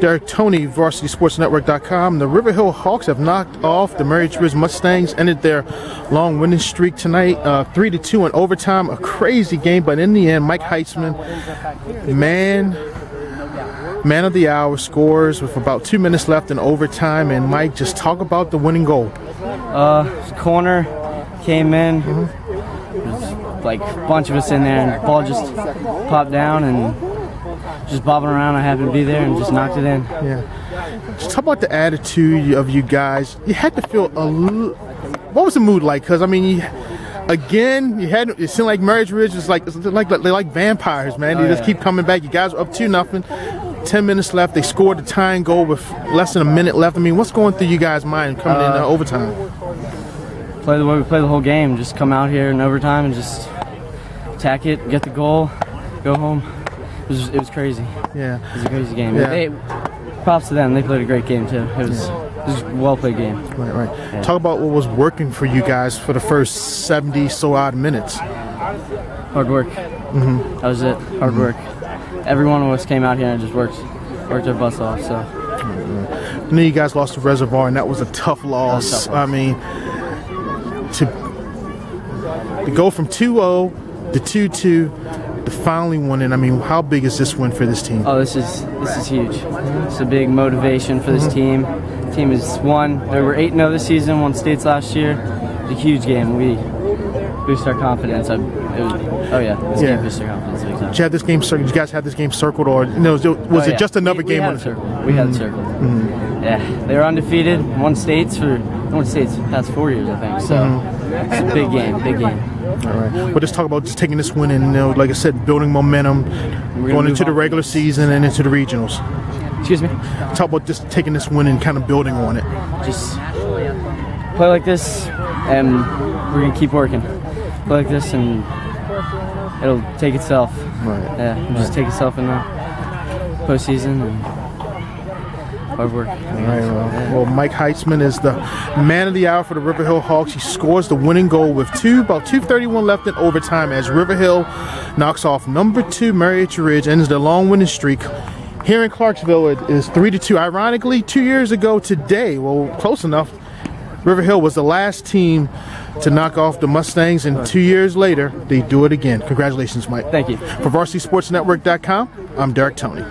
Derek Toney, VarsitySportsNetwork.com. The River Hill Hawks have knocked off the Marriott Ridge Mustangs, ended their long winning streak tonight, uh, three to two in overtime. A crazy game, but in the end, Mike Heitzmann, man, man of the hour, scores with about two minutes left in overtime. And Mike, just talk about the winning goal. Uh, corner came in. There's like a bunch of us in there, and the ball just popped down and just bobbing around. I happened to be there and just knocked it in. Yeah. Just talk about the attitude of you guys. You had to feel a little. What was the mood like? Because I mean, you, again, you had it seemed like Marriott Ridge was like like they're like vampires, man. They Oh, just yeah. keep coming back. You guys were up two nothing. Ten minutes left. They scored the tying goal with less than a minute left. I mean, what's going through you guys' mind coming Uh, into overtime? Play the way we play the whole game. Just come out here in overtime and just attack it, get the goal, go home. It was, it was crazy. Yeah. It was a crazy game. Yeah. They, props to them. They played a great game too. It was, a well played game. Right, right. Talk about what was working for you guys for the first 70 so odd minutes. Hard work. Mm-hmm. That was it. Hard work. Every one of us came out here and just worked, worked our butts off. So I know you guys lost to Reservoir, and that was a tough loss. tough loss. I mean, to to go from 2-0 to 2-2 to finally winning. I mean, how big is this win for this team? Oh, this is this is huge. It's a big motivation for this mm-hmm. team. Team is won. They were eight zero oh this season. Won states last year. It's a huge game. We boost our confidence. I, was, oh yeah, this Yeah. game our confidence big time. Did you have this game circled? Did you guys have this game circled, or know, was it, was Oh, it just another we, we game? Had on it the circled. We had it mm-hmm. circled. Yeah, they were undefeated. Won states for won states the past four years, I think. So it's a big game. Big game. All right. Well, just talk about just taking this win and, you know, like I said, building momentum, going into the regular season and into the regionals. Excuse me. Talk about just taking this win and kind of building on it. just play like this, and we're gonna keep working. Play like this, and it'll take itself. Right. Yeah, it'll just take itself in the postseason and hard work. All right, well, well, Mike Heitzmann is the man of the hour for the River Hill Hawks. He scores the winning goal with two about 2:31 left in overtime as River Hill knocks off number two Marriott Ridge, ends their long winning streak. Here in Clarksville, it is three to two. Ironically, two years ago today, well, close enough. River Hill was the last team to knock off the Mustangs, and two years later, they do it again. Congratulations, Mike. Thank you. For VarsitySportsNetwork.com, I'm Derek Toney.